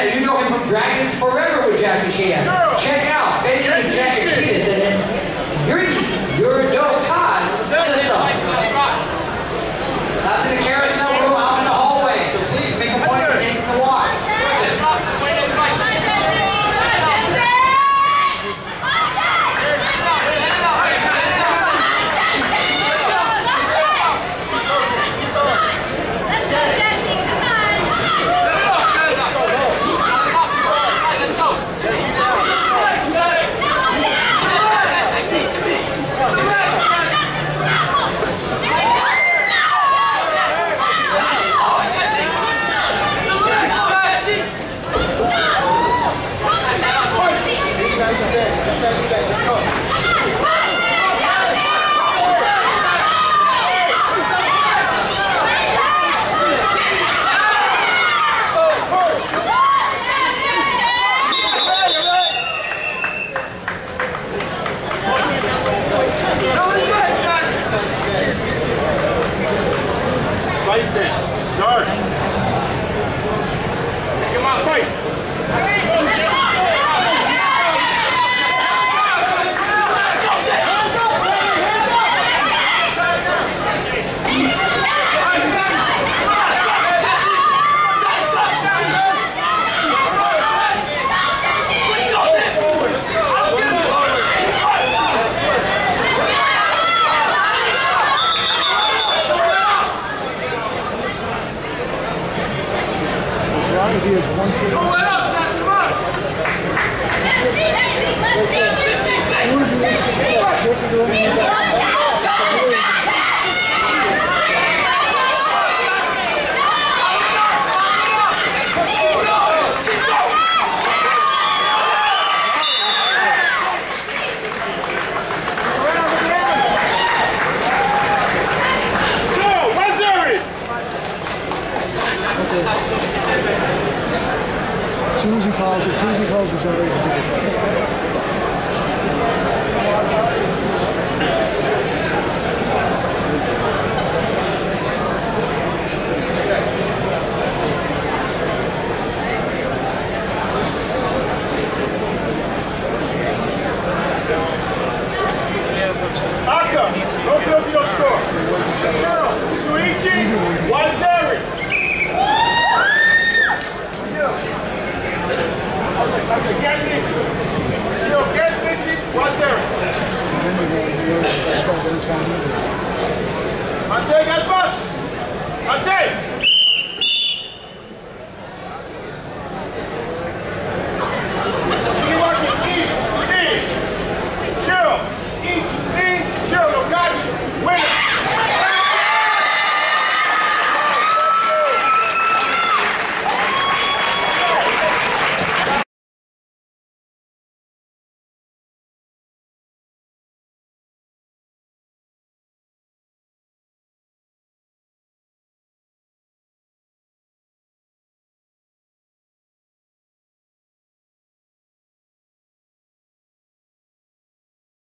that. You know him from Dragons Forever with Jackie Chan. Sure. Check out Bisons. Dark. Susie calls it, Susie calls it, sorry. Atei, Gaspar! Atei!